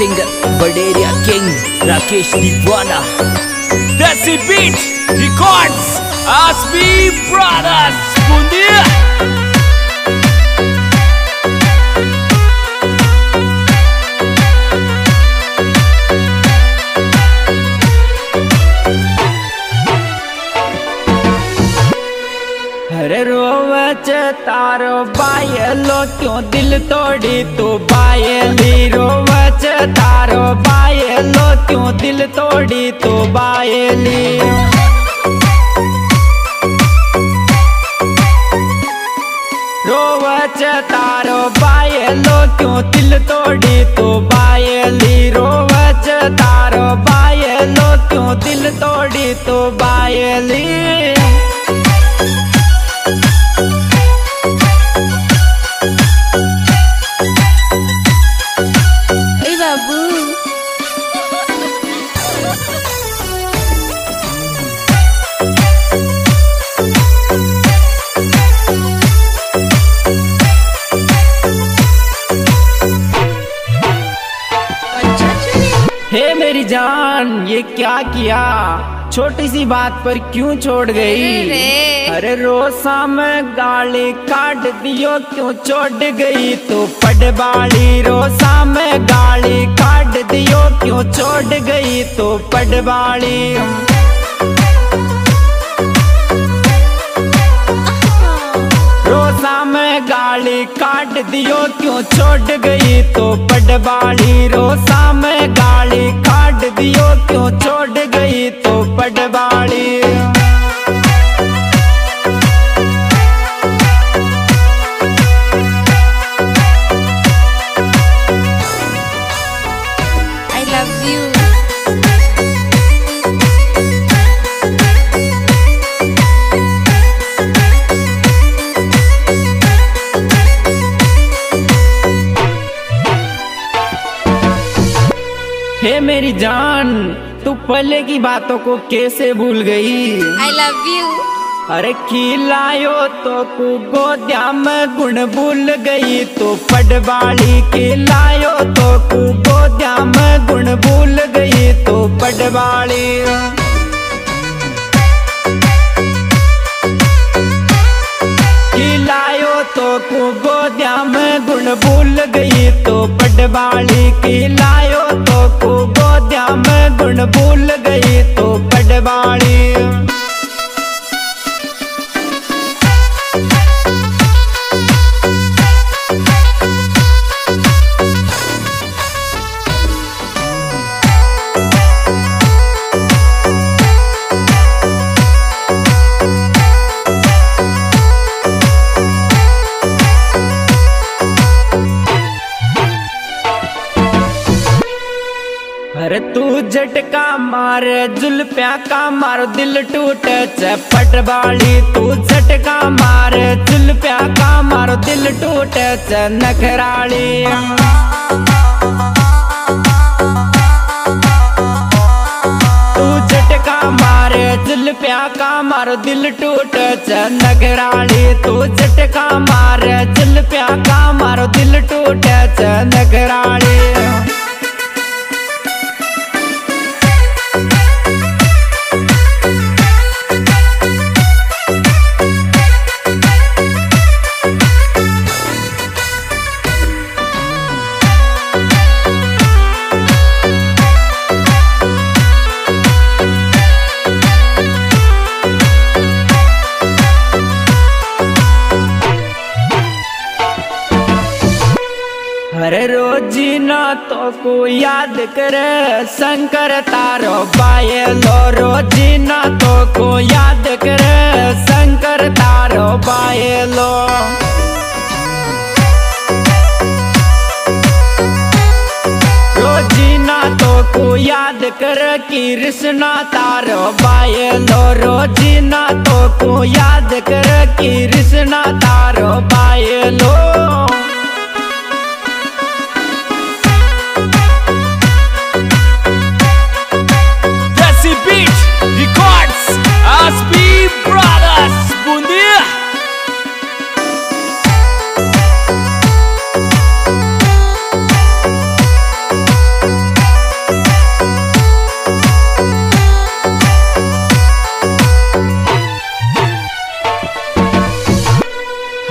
Singer Baderia king Rakesh Beat. Records Asbi Brothers. Bundia अरे रोवच तारो बायलो क्यों दिल तोड़ी तू बायली रोवच तारो बायलो क्यों दिल तोड़ी तू बायली रोवच तारो बायलो क्यों दिल तोड़ी तू बायली रोवच तारो बायलो क्यों दिल तोड़ी तू बायली ये क्या किया? छोटी सी बात पर क्यों छोड़ गई? अरे। रोसा में गाली काट दियो क्यों छोड़ गई? तू पडबाड़ी रोसा में गाली काट दियो क्यों छोड़ गई? तू पडबाड़ी रोसा में गाली काट दियो क्यों छोड़ गई? तो पडबाड़ी रोसा में गाली दियो क्यों छोड़ गई मेरी जान तू पहले की बातों को कैसे भूल गई? आई लव यू अरे खिलायो तो कु गोद्या में गुण भूल गई तो पडवाली खिलायो तो कु गोद्या में गुण भूल गई तो पडवाली। तो में गुण भूल गई तो पटवाली की लायो तो खूब भूल गए तो पडबाड़ी तू झटका मार जुल्फिया का मार, दिल टूट चपट बाली, तू झटका मार जुल्फिया का मार, दिल टूट, च नखराली। तू झटका मार का मार, दिल टूट, च नखराली। तू झटका मार जुल्फिया का मारो, दिल टूट, च नखराली। हरे रोजी ना तो को याद करे शंकर तारो बायलो, रोज ना तो को याद करे शंकर तारो तो को याद कर कृष्णा तारो बायलो, रोजी ना तो को याद कर कृष्णा तारो बायलो। Desi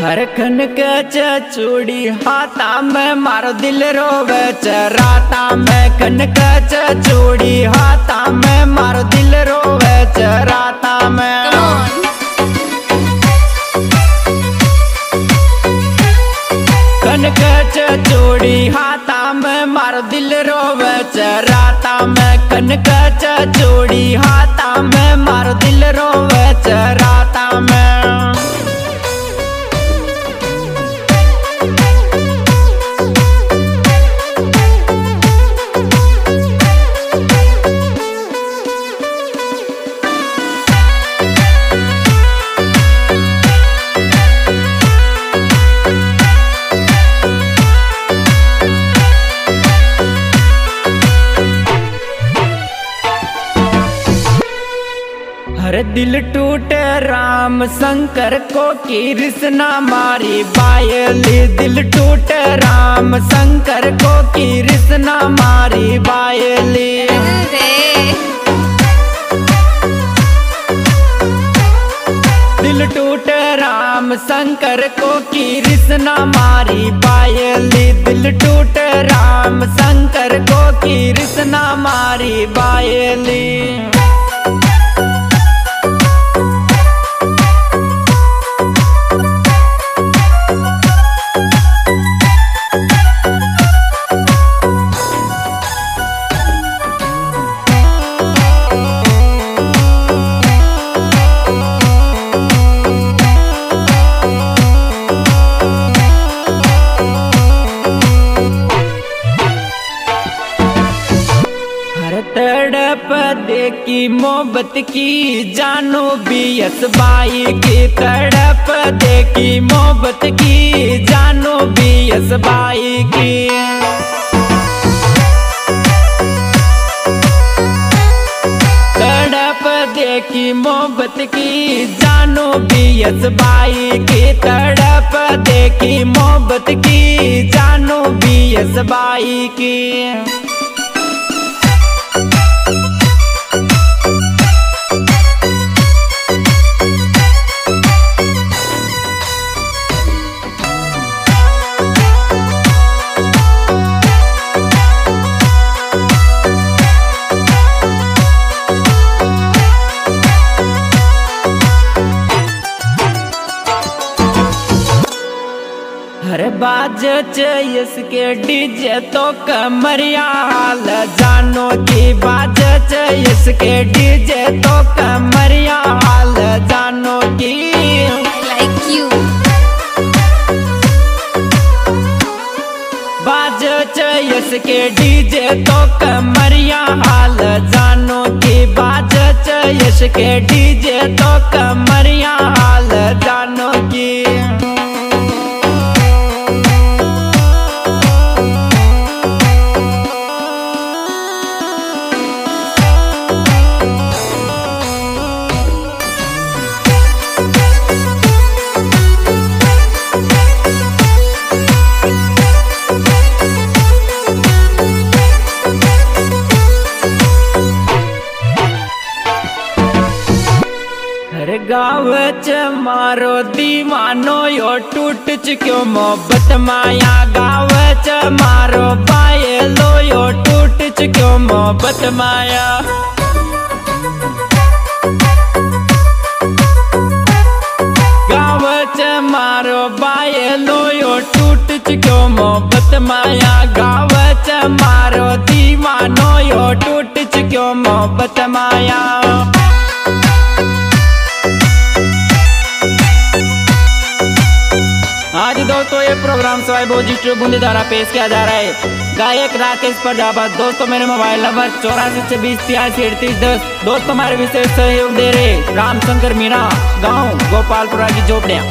हर खन के चूड़ी हाथा में मारो दिल रोवे चराता में खन के चूड़ी हाथा में मारो दिल रोवे चराता में. खन के चूड़ी हाथा में मारो दिल रोवे चराता में खन के चूड़ी हाथा में मारो दिल रोवे चराता में हर दिल टूटे राम शंकर को की रिसना मारी। बायली दिल टूटे राम शंकर को की रिसना मारी। बायली। दिल टूटे राम शंकर को की रिसना मारी। बायली दिल टूटे राम शंकर को की रिसना मारी। बायली। तड़प देखी मोहब्बत की जानो भी बाई की तड़प देखी मोहब्बत की जानो भी बाई की। देखी मोहब्बत की जानो भी बाई की तड़प देखी मोहब्बत की जानो भी बाई की। बाज चयस के डीजे तो कमरिया हाल जानो की बाज चयस के डीजे तो कमरिया हाल जानो की like you. बाज चयस के डीजे तो कमरिया हाल जानो की बाज चयस के डीजे तो कमरिया गाँव च मारो दीवानो, यो टूट चुक्यो मोहब्बत माया। गाँव च मारो पाए लो, यो टूट चुक्यो मोहब्बत माया। गाँव मारो बाए लो, यो टूट चुक्यो मोहब्बत माया। गाँव मारो दीवानो, यो टूट चुक्यो मोहब्बत माया। आज दोस्तों, ये प्रोग्राम बोजिस्टर बूंदी द्वारा पेश किया जा रहा है। गायक राकेश प्रजापत दोस्तों, मेरे मोबाइल नंबर चौरासी छब्बीस बीस तिरासी अड़तीस दस। दोस्तों, हमारे विशेष सहयोग दे रहे रामशंकर मीणा, गाँव, गोपालपुरा की झोपड़िया।